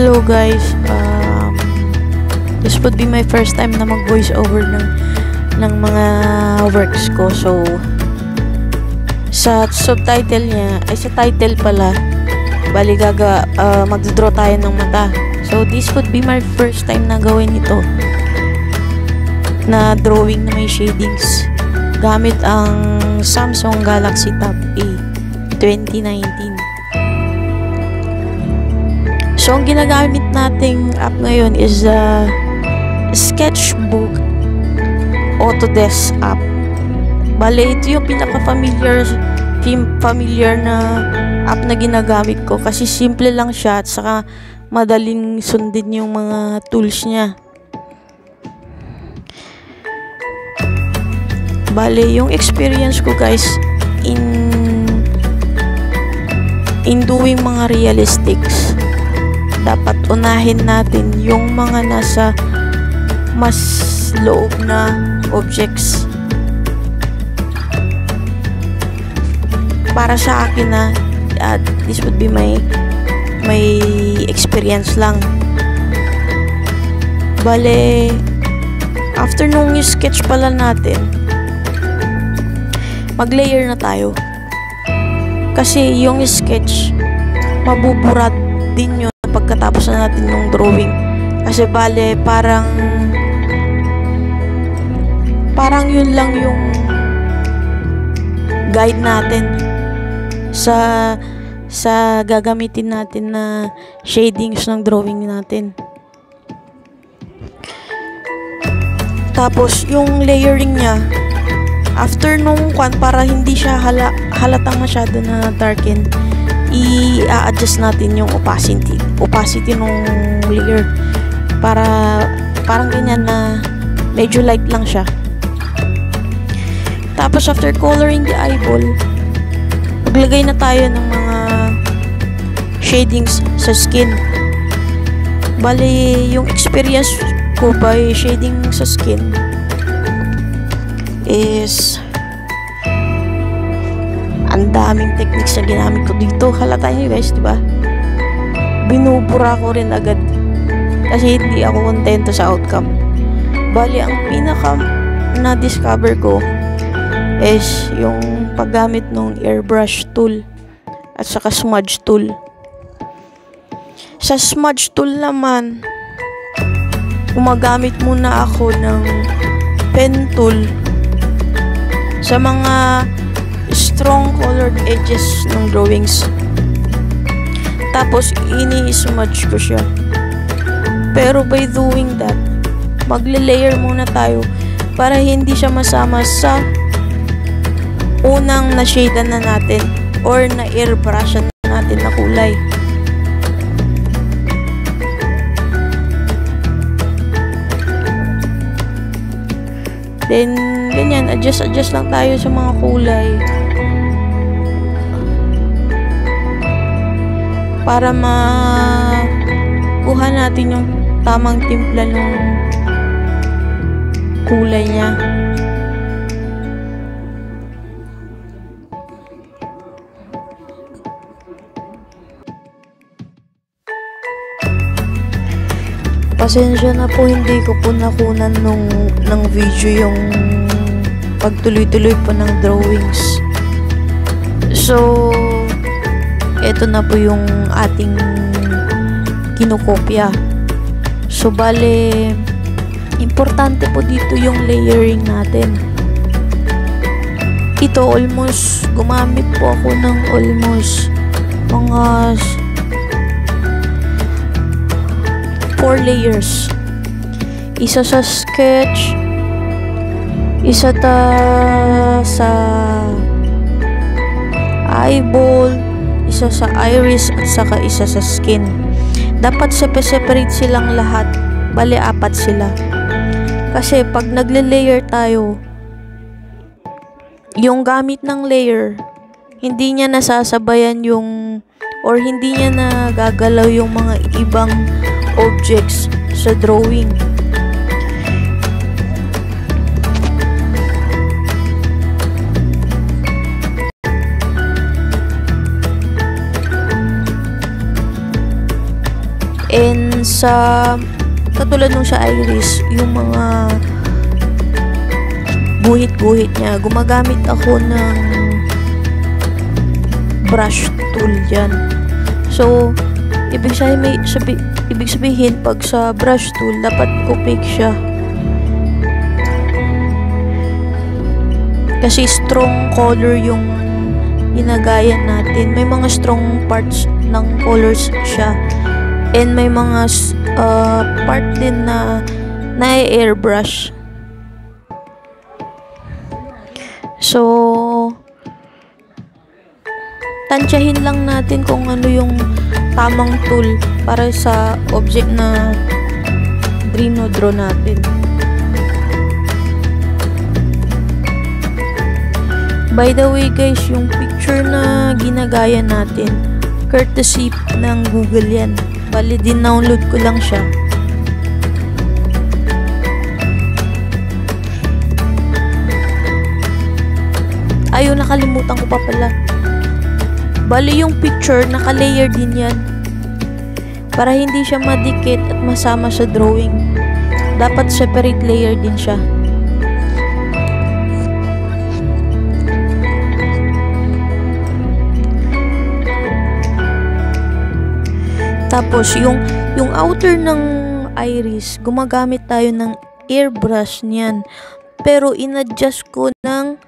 Hello guys, um, this would be my first time na mag voice over ng, ng mga works ko. So, sa subtitle niya, ay sa title pala, bali gaga, uh, magdraw tayo ng mata. So, this would be my first time na gawin ito. Na drawing na may shadings. Gamit ang Samsung Galaxy Tab A 2019. So, ang ginagamit nating app ngayon is uh, Sketchbook Autodesk app. Bale, ito yung pinaka-familiar familiar na app na ginagamit ko kasi simple lang siya at saka madaling sundin yung mga tools niya. Bale, yung experience ko guys in in doing mga realistics dapat unahin natin yung mga nasa mas loob na objects. Para sa akin na uh, this would be my my experience lang. Bale, after nung sketch pala natin, mag-layer na tayo. Kasi yung sketch, mabuburat din yun pagkatapos na natin yung drawing. Kasi bale, parang parang yun lang yung guide natin sa sa gagamitin natin na shadings ng drawing natin. Tapos, yung layering niya, after nung kwan, para hindi siya hala, halatang masyado na darken, i-adjust natin yung opacity. Opacity ng layer. Para parang ganyan na medyo light lang siya. Tapos after coloring the eyeball maglagay na tayo ng mga shadings sa skin. Bali yung experience ko by shading sa skin is ang daming techniques na ginamit ko dito. Halata nyo guys, di ba? Binubura ko rin agad. Kasi hindi ako kontento sa outcome. Bali, ang pinaka na-discover ko is yung paggamit ng airbrush tool at saka smudge tool. Sa smudge tool naman, gumagamit muna ako ng pen tool sa mga strong colored edges ng drawings. Tapos, ini-smudge ko siya. Pero by doing that, magle-layer muna tayo para hindi siya masama sa unang na-shade na natin or na-airbrush na natin na kulay. Then, ganyan, adjust-adjust lang tayo sa mga kulay. Para makuha natin yung tamang timpla ng kulay niya. Pasensya na po hindi ko po nakunan nung ng video yung pagtuloy-tuloy po ng drawings. So, ito na po yung ating kinokopya. So, bale, importante po dito yung layering natin. Ito, almost, gumamit po ako ng almost mga 4 layers. Isa sa sketch, isa ta sa eyeball, isa sa iris, at saka isa sa skin. Dapat separate silang lahat. Bali, apat sila. Kasi pag nagle-layer tayo, yung gamit ng layer, hindi niya nasasabayan yung or hindi niya nagagalaw yung mga ibang objects sa drawing. And sa katulad nung sa iris, yung mga guhit-guhit niya, gumagamit ako ng brush tool yan. So, ibig sabihin, may, sabi, ibig sabihin pag sa brush tool, dapat opaque siya. Kasi strong color yung ginagayan natin. May mga strong parts ng colors siya. And may mga uh, part din na na-airbrush. So, tansyahin lang natin kung ano yung tamang tool para sa object na draw natin. By the way guys, yung picture na ginagaya natin, courtesy ng Google yan. Bali, din-download ko lang siya. Ayun, nakalimutan ko pa pala. Bali, yung picture, naka-layer din yan. Para hindi siya madikit at masama sa drawing. Dapat separate layer din siya. Tapos, yung, yung outer ng iris, gumagamit tayo ng airbrush niyan. Pero, inadjust ko ng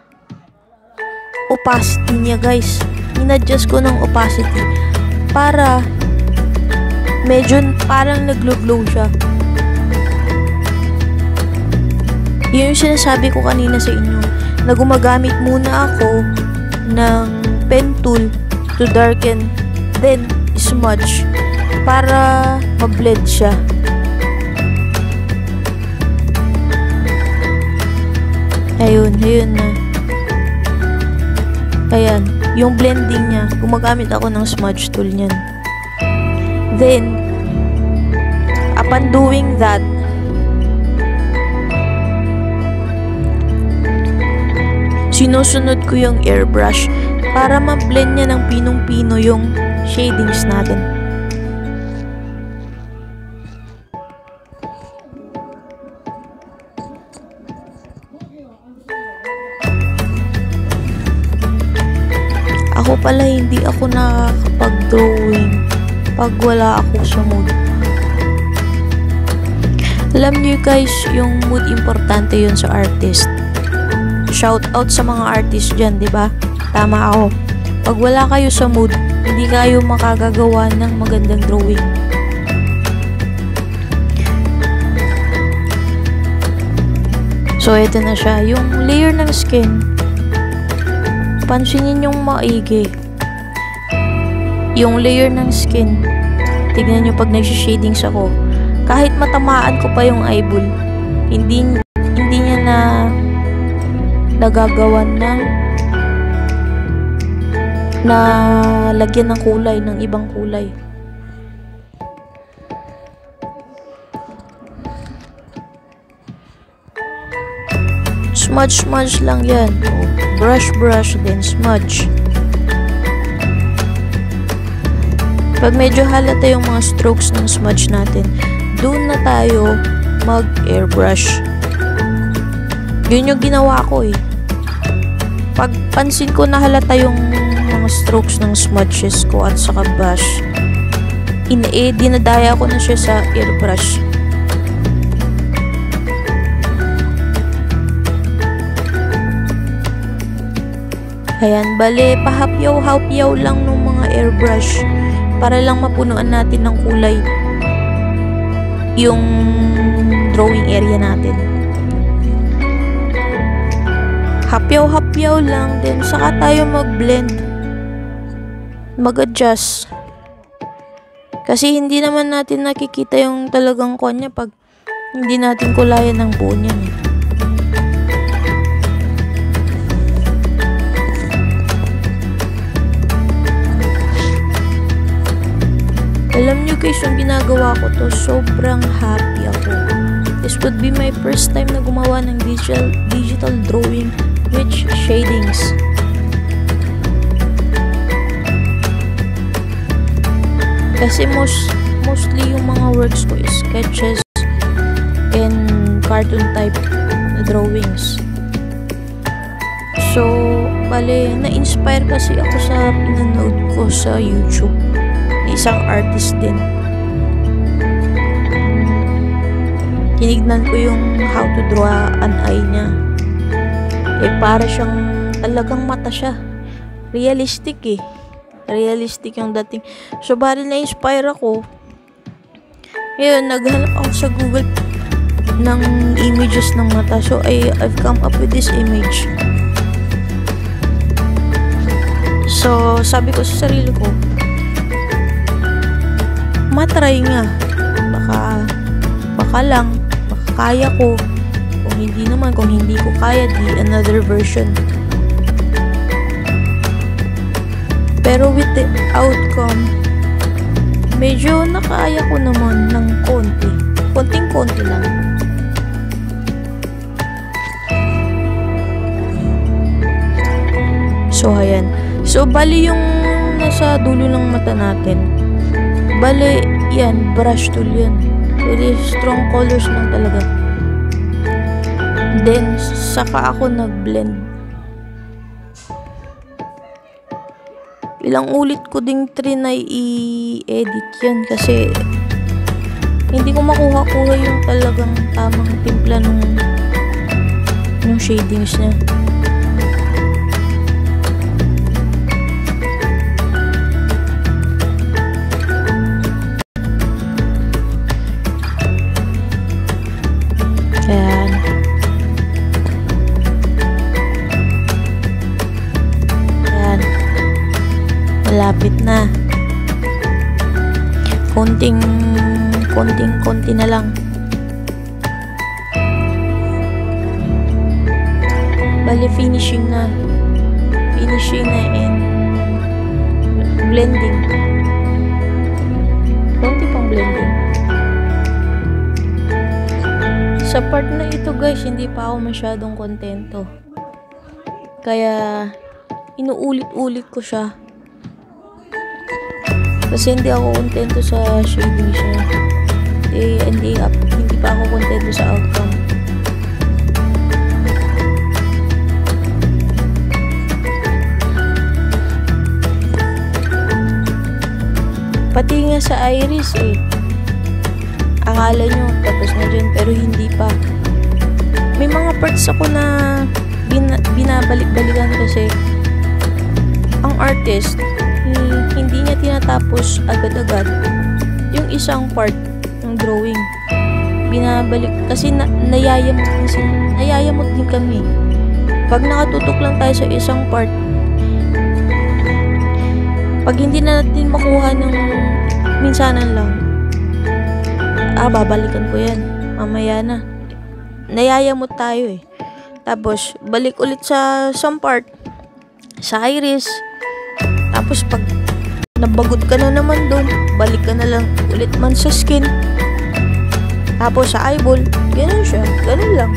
opacity niya, guys. Inadjust ko ng opacity para medyo parang naglo-glow siya. Yun yung sinasabi ko kanina sa inyo na gumagamit muna ako ng pen tool to darken then smudge para ma-blend siya. Ayun, ayun na. Ayan, yung blending niya, gumagamit ako ng smudge tool niyan. Then, upon doing that, sinusunod ko yung airbrush para ma-blend niya ng pinong-pino yung shadings natin. Ako nakakapag-drawing pag wala ako sa mood. Alam niyo guys, yung mood importante yun sa artist. Shout out sa mga artist dyan, ba? Tama ako. Pag wala kayo sa mood, hindi kayo makagagawa ng magandang drawing. So, ito na siya. Yung layer ng skin, pansinin yung maigi. Yung layer ng skin. Tignan nyo pag nag-shadings ako. Kahit matamaan ko pa yung eyeball, hindi, hindi niya na nagagawan ng na lagyan ng kulay, ng ibang kulay. Smudge, smudge lang yan. Brush, brush, then smudge. Pag medyo halata yung mga strokes ng smudge natin, doon na tayo mag-airbrush. Yun yung ginawa ko eh. Pag pansin ko na halata yung mga strokes ng smudges ko at saka brush, in eh, dinadaya ko na siya sa airbrush. Ayan, bale, pahapyaw-hapyaw lang ng mga airbrush para lang mapunuan natin ng kulay yung drawing area natin. Hapyaw-hapyaw lang, then saka tayo mag-blend. Mag-adjust. Kasi hindi naman natin nakikita yung talagang kanya pag hindi natin kulayan ng buo niyan eh. Alam nyo guys, yung ginagawa ko to, sobrang happy ako. This would be my first time na gumawa ng digital, digital drawing with shadings. Kasi most, mostly yung mga works ko is sketches and cartoon type drawings. So, bale, na-inspire kasi ako sa pinanood ko sa YouTube. Isang artist din. Tinignan ko yung how to draw an eye niya. Eh, para siyang talagang mata siya. Realistic eh. Realistic yung dating. So, bali na-inspire ako. Ngayon, naghanap ako sa Google ng images ng mata. So, I, I've come up with this image. So, sabi ko sa sarili ko, matry nga. Baka, baka lang, baka kaya ko. Kung hindi naman, kung hindi ko kaya, di another version. Pero with the outcome, medyo nakaya ko naman ng konti. Konting-konti lang. So, ayan. So, bali yung nasa dulo ng mata natin. Bali, yan, brush tool yan. Really strong colors lang talaga. Then, saka ako nag-blend. Ilang ulit ko ding trinay i-edit yan kasi hindi ko makuha-kuha yung talagang tamang timpla nung, nung shadings niya. Malapit na. Konting, konting, konti na lang. Bali, finishing na. Finishing na and blending. Konti pang blending. Sa part na ito guys, hindi pa ako masyadong kontento. Kaya, inuulit-ulit ko siya. Kasi hindi ako kontento sa siya. Eh, hindi, up, hindi pa ako kontento sa outcome. Pati nga sa iris eh. Akala nyo tapos na dyan pero hindi pa. May mga parts ako na bin, binabalik-balikan kasi ang artist hindi niya tinatapos agad-agad yung isang part ng drawing. Binabalik kasi na, nayayamot din. Nayayamot din kami. Pag nakatutok lang tayo sa isang part, pag hindi na natin makuha ng minsanan lang, ah, babalikan ko yan. Mamaya na. Nayayamot tayo eh. Tapos, balik ulit sa some part, sa iris. Tapos, pag nabagot ka na naman doon, balik ka na lang ulit man sa skin. Tapos, sa eyeball. Ganun siya. Ganun lang.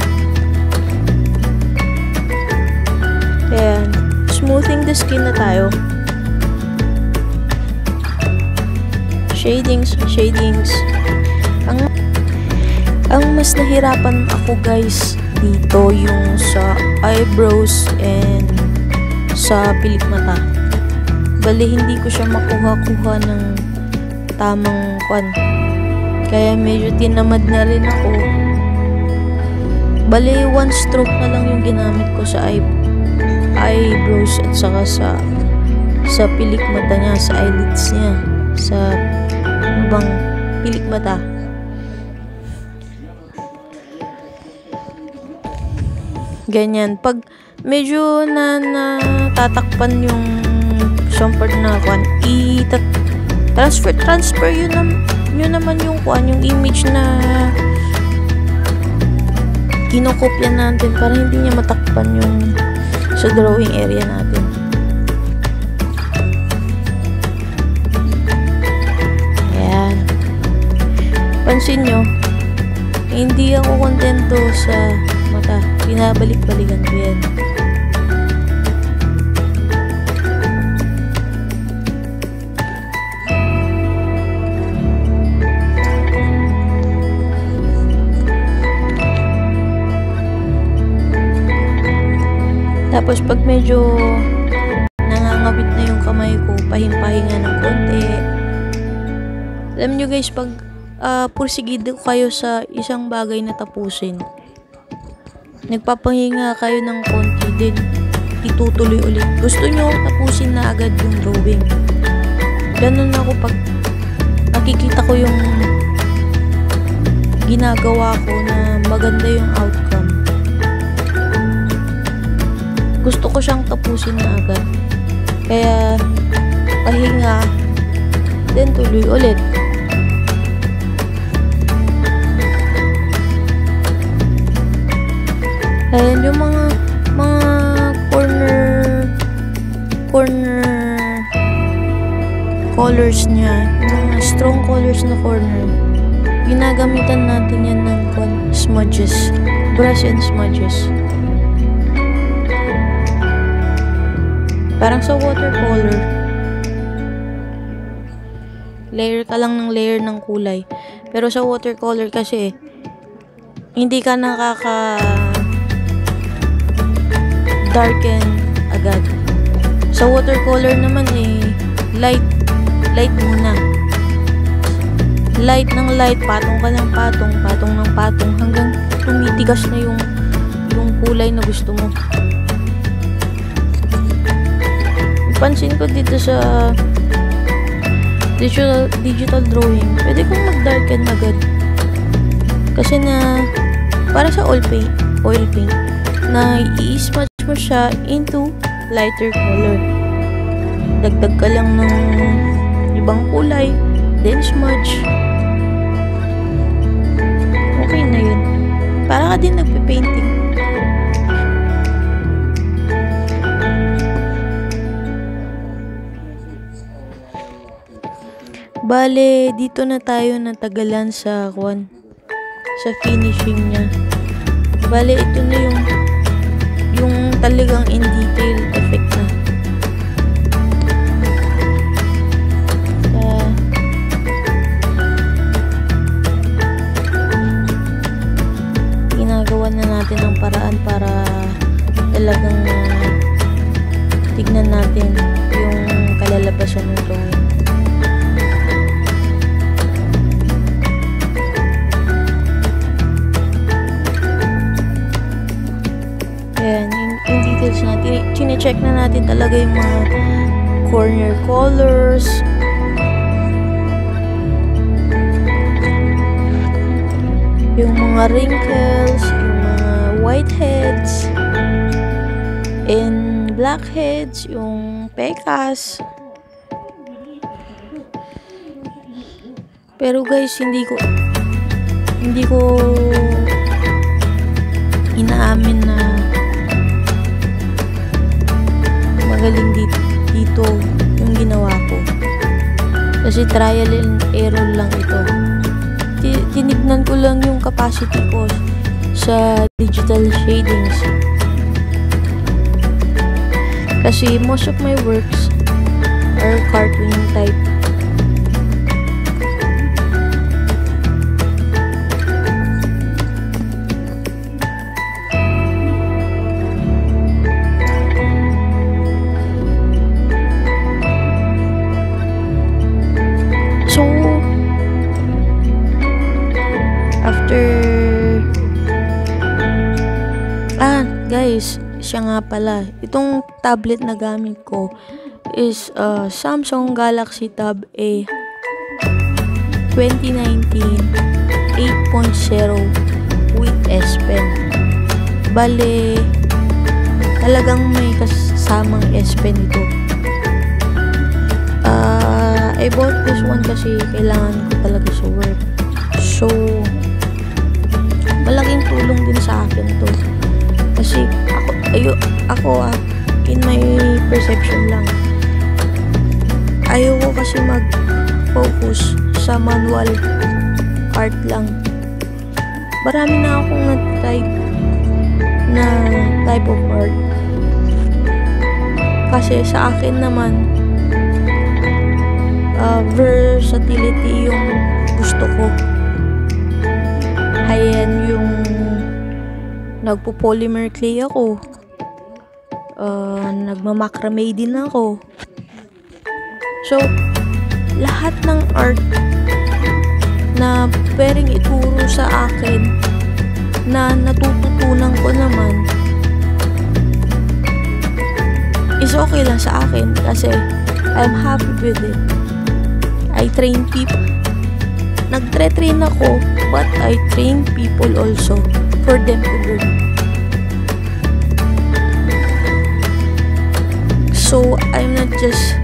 Ayan. Smoothing the skin na tayo. Shadings, shadings. Ang ang mas nahirapan ako guys dito yung sa eyebrows and sa pilik mata. Bali hindi ko siya makuha-kuha ng tamang kwan. Kaya medyo tinamad na rin ako. Bali one stroke na lang yung ginamit ko sa eye, eyebrows at saka sa sa pilik mata niya, sa eyelids niya, sa ano bang pilik mata. Ganyan. Pag medyo na natatakpan yung sumpart na kwan, i transfer transfer yun, na, yun naman yung kwan, yung image na kinokopya natin para hindi niya matakpan yung sa drawing area natin. Ayan. Pansin nyo, hindi ako kontento sa mata. Binabalik-balikan ko yan. Tapos pag medyo nangangawit na yung kamay ko, pahimpahinga ng konti. Alam nyo guys, pag uh, pursigido kayo sa isang bagay na tapusin, nagpapahinga kayo ng konti din, itutuloy ulit. Gusto nyo tapusin na agad yung drawing. Ganun ako pag nakikita ko yung ginagawa ko na maganda yung outcome. Gusto ko siyang tapusin na agad. Kaya, pahinga, then tuloy ulit. Ayan yung mga mga corner corner colors niya, mga strong colors na corner. Ginagamitan natin yan ng smudges, brush and smudges. Parang sa watercolor. Layer ka lang ng layer ng kulay. Pero sa watercolor kasi, hindi ka nakaka darken agad. Sa watercolor naman eh, light, light muna. Light ng light, patong ka ng patong, patong ng patong, hanggang tumitigas na yung, yung kulay na gusto mo. Pansin ko dito sa digital, digital drawing, pwede kong mag-darken agad. Kasi na, para sa oil paint, oil paint, na i-smudge mo siya into lighter color. Dagdag ka lang ng ibang kulay, then smudge. Okay na yun. Para ka din nagpe-painting. Bale, dito na tayo natagalan sa kwan sa finishing niya. Bale, ito na yung yung talagang in detail effect na. Uh, ginagawa na natin ang paraan para talagang uh, tignan natin yung kalalabasan ng drawing. Chine-check na natin talaga yung mga corner colors. Yung mga wrinkles, yung mga whiteheads, and blackheads, yung pekas. Pero guys, hindi ko hindi ko inaamin na magaling dito, dito yung ginawa ko. Kasi trial and error lang ito. Tinignan ko lang yung capacity ko sa digital shadings. Kasi most of my works are cartoon type. After... Ah, guys, siya nga pala. Itong tablet na gamit ko is uh, Samsung Galaxy Tab A 2019 8.0 with S Pen. Bale, talagang may kasamang S Pen ito. Uh, I bought this one kasi kailangan ko talaga sa work. So, malaking tulong din sa akin to. Kasi ako, ayo, ako ah, in my perception lang, ayoko kasi mag-focus sa manual art lang. Marami na akong na-try na type of art. Kasi sa akin naman, uh, versatility yung gusto ko. Ayan yung nagpo-polymer clay ako. uh, nagmamakramay din ako. So, lahat ng art na pwedeng ituro sa akin na natututunan ko naman is okay lang sa akin kasi I'm happy with it. I train people. Nagtre-train ako but I train people also for them to learn. So, I'm not just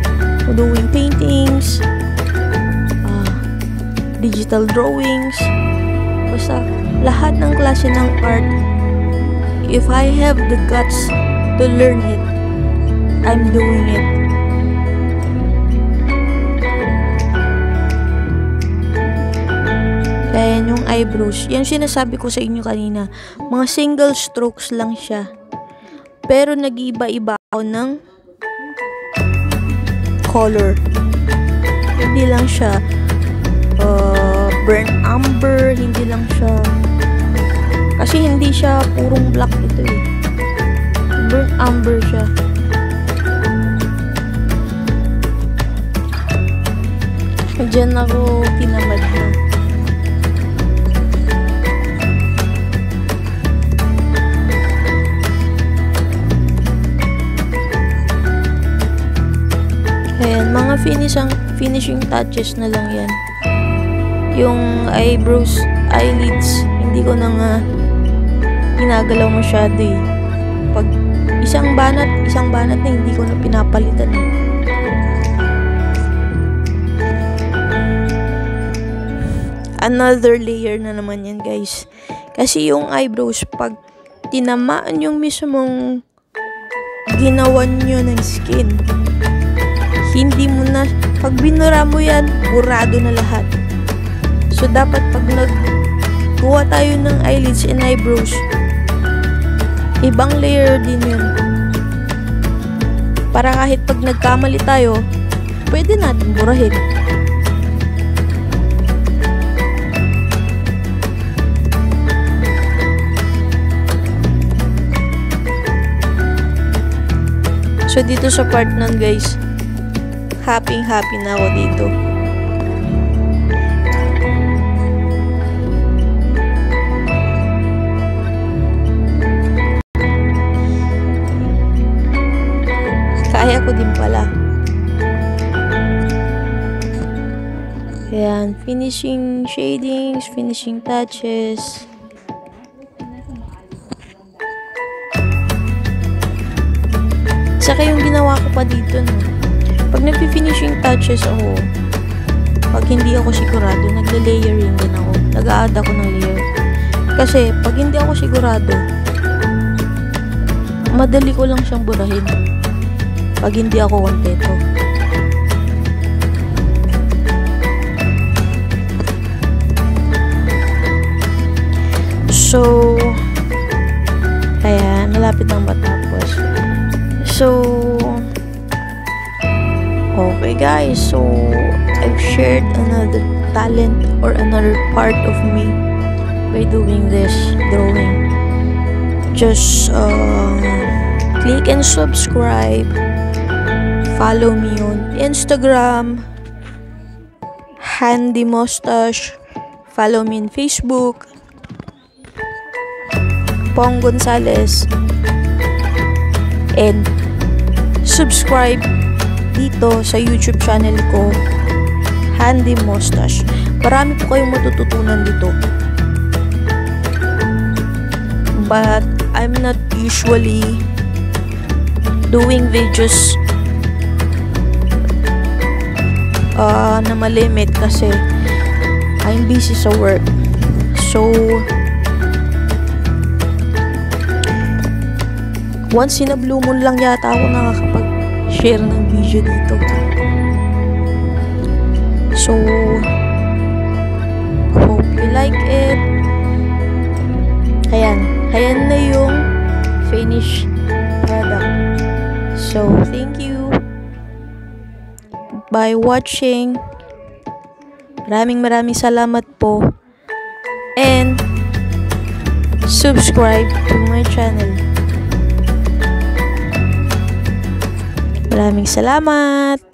doing paintings, uh, digital drawings, basta lahat ng klase ng art. If I have the guts to learn it, I'm doing it. Kaya yung eyebrows, yan sinasabi ko sa inyo kanina, mga single strokes lang siya. Pero nag-iba-iba ako ng color. Hindi lang siya uh, burnt amber, hindi lang siya kasi hindi siya purong black ito eh. Burnt amber siya. Diyan ako tinamad mga finishing, finishing touches na lang yan. Yung eyebrows, eyelids, hindi ko na nga ginagalaw masyado eh. Pag isang banat, isang banat na hindi ko na pinapalitan eh. Another layer na naman yan guys. Kasi yung eyebrows, pag tinamaan yung mismong ginawan nyo ng skin, hindi mo na, pag binura mo yan, burado na lahat. So, dapat pag nagkuha tayo ng eyelids and eyebrows, ibang layer din yun. Para kahit pag nagkamali tayo, pwede natin burahin. So, dito sa part nun, guys, happy happy na ako dito. Kaya ko din pala. Ayan, finishing shadings, finishing touches. Saka yung ginawa ko pa dito, no? Pag nagpi-finishing touches ako, pag hindi ako sigurado, nagle-layering din ako. Nag-a-add ako ng layer. Kasi, pag hindi ako sigurado, madali ko lang siyang burahin. Pag hindi ako kontento. So, kaya, malapit nang matapos. So, okay guys, so, I've shared another talent or another part of me by doing this drawing. Just, uh, click and subscribe. Follow me on Instagram, Handy Mustache. Follow me on Facebook, Pong Gonzales. And subscribe dito sa YouTube channel ko, Handy Mustache. Marami po kayong matututunan dito. But I'm not usually doing videos uh, na malimit kasi I'm busy sa work. So, once in a blue moon lang yata ako nakakapag-share ng video dito. So, hope you like it. Ayan. Ayan na yung finished product. So, thank you by watching. Maraming maraming salamat po. And, subscribe to my channel. Maraming salamat!